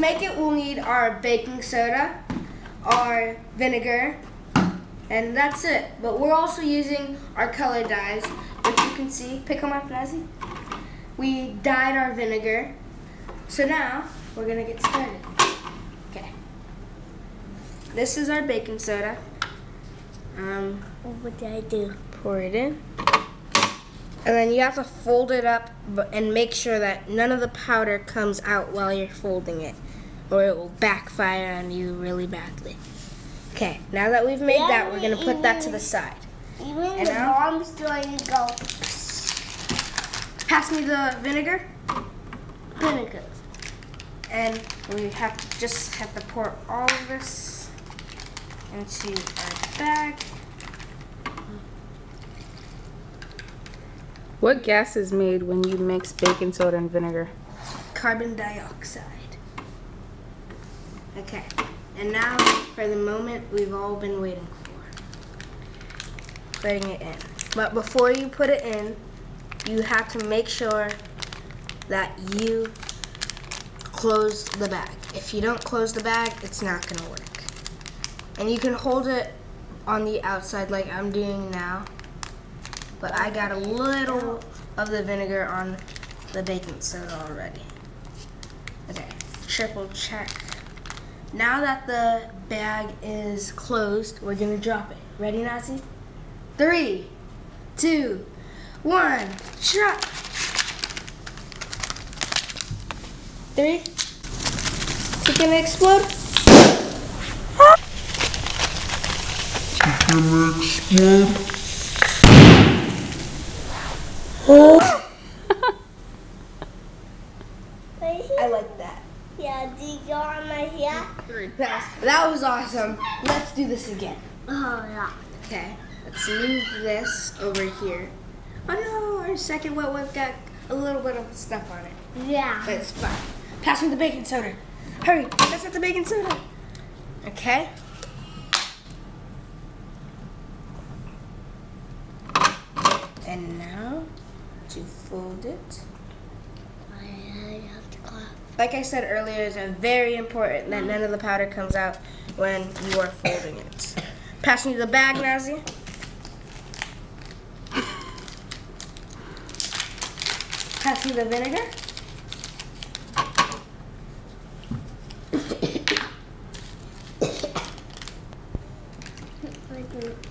make it, we'll need our baking soda, our vinegar, and that's it. But we're also using our color dyes, which you can see. Pick them up, Nasir. We dyed our vinegar. So now, we're gonna get started. Okay. This is our baking soda. Um, What did I do? pour it in. And then you have to fold it up and make sure that none of the powder comes out while you're folding it, or it will backfire on you really badly. Okay, now that we've made that, we're gonna put that to the side. Even And the now? bomb's going to go Pass me the vinegar, vinegar. and we have to just have to pour all of this into our bag. What gas is made when you mix baking soda and vinegar? carbon dioxide. Okay, and now for the moment we've all been waiting for. Putting it in. But before you put it in, you have to make sure that you close the bag. If you don't close the bag, it's not gonna work. And you can hold it on the outside like I'm doing now. But I got a little of the vinegar on the baking soda already. Okay, triple check. Now that the bag is closed, we're gonna drop it. Ready, Nasir? Three, two, one, drop. Three. Is it gonna explode? I like that. Yeah, do you go on my hair? That, that was awesome. Let's do this again. Oh, yeah. Okay, let's move this over here. Oh no, our second wet wipe got a little bit of stuff on it, Yeah. but it's fine. Pass me the baking soda. Hurry, pass out the baking soda. Okay. And now to fold it. Oh, I have to clap. Like I said earlier, it's very important that none of the powder comes out when you are folding it. Pass me the bag, Nasir. Pass me the vinegar.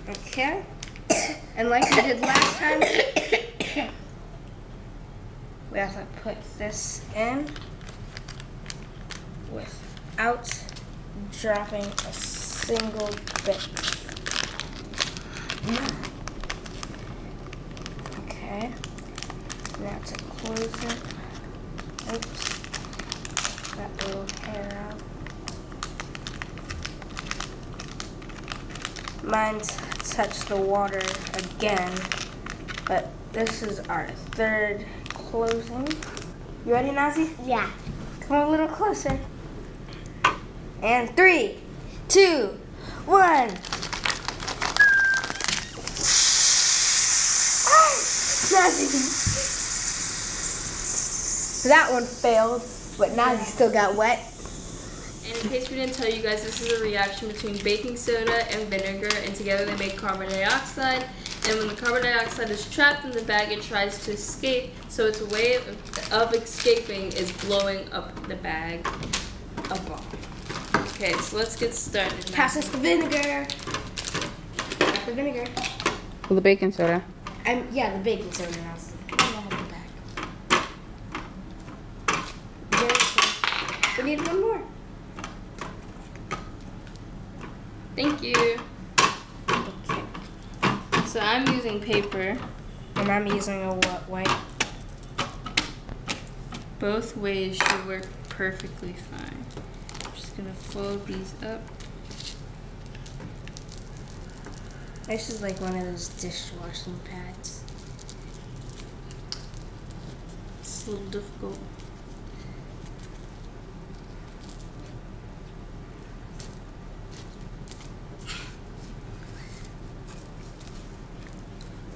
Okay. And like we did last time, we have to put this in without dropping a single bit. Okay. Now to close it. Oops. That little hair out. Mine touched the water again, but this is our third closing. You ready, Nasir? Yeah. Come a little closer. And three, two, one. Nasir. That one failed, but Nasir still got wet. And in case we didn't tell you guys, this is a reaction between baking soda and vinegar, and together they make carbon dioxide. And when the carbon dioxide is trapped in the bag, it tries to escape. So its way of, of escaping is blowing up the bag a bomb. Okay, so let's get started. Pass us the vinegar. The vinegar. Well, the baking soda. Um, yeah, the baking soda Nasir. I don't the bag. We need one more. Thank you. Okay. So I'm using paper. And I'm using a wet white? Both ways should work perfectly fine. I'm gonna fold these up. This is like one of those dishwashing pads. It's a little difficult.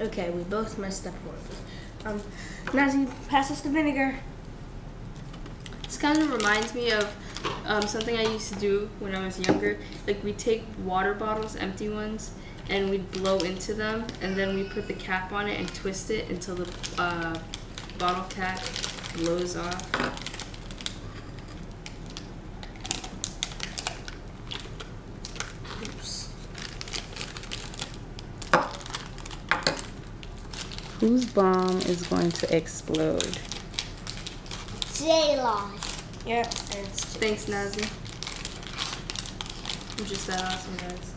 Okay, we both messed up horribly. Um, Nasir, pass us the vinegar. Let's kind of reminds me of um, something I used to do when I was younger. Like we take water bottles, empty ones, and we'd blow into them, and then we put the cap on it and twist it until the uh, bottle cap blows off. Oops. Whose bomb is going to explode? Jayla. It's Thanks, Nasir. You're just that awesome, guys.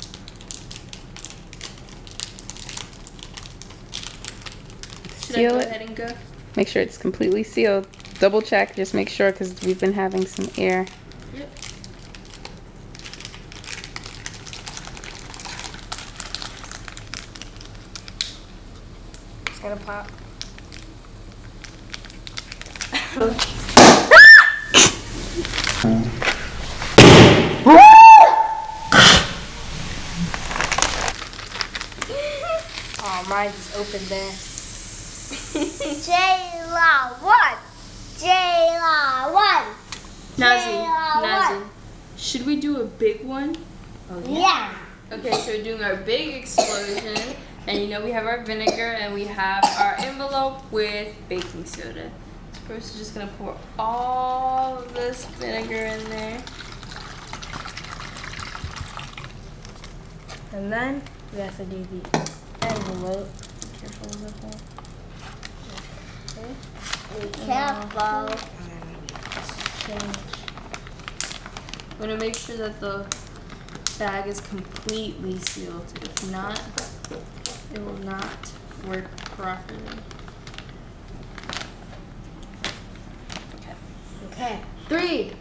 Should I Seal go it. ahead and go? Make sure it's completely sealed. Double check, just make sure because we've been having some air. Yep. it's gonna pop. mine just there. Jayla won. Jayla won. Nasir, Yeah, Nasir. Should we do a big one? Oh, yeah. Okay, so we're doing our big explosion. And you know we have our vinegar and we have our envelope with baking soda. So first we're just gonna pour all of this vinegar in there. And then we have to do the envelope. Careful with the hole. Be careful. And then we just change. We're gonna make sure that the bag is completely sealed. If not, it will not work properly. Okay. Three,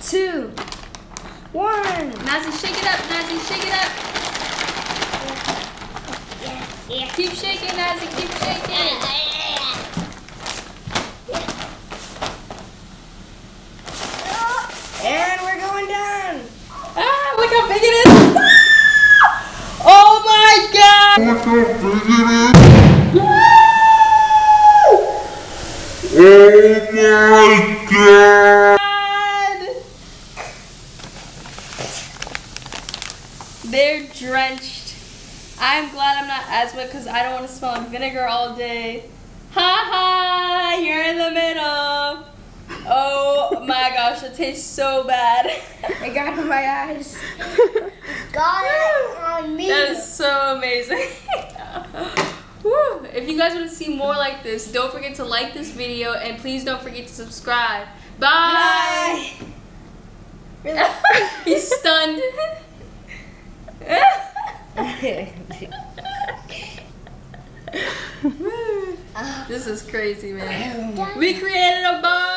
two, one. Nasir, shake it up, Nasir, shake it up. Yeah. Yeah. Keep shaking, Nasir, keep shaking. And we're going down. Ah, look how big it is. Oh my god. God. They're drenched. I'm glad I'm not asthma because I don't want to smell like vinegar all day. Ha ha! You're in the middle. Oh my gosh, it tastes so bad. I got in my eyes. Got it on me. That is so amazing. Woo. If you guys want to see more like this, don't forget to like this video and please don't forget to subscribe. Bye. He's stunned. This is crazy, man. We created a bomb.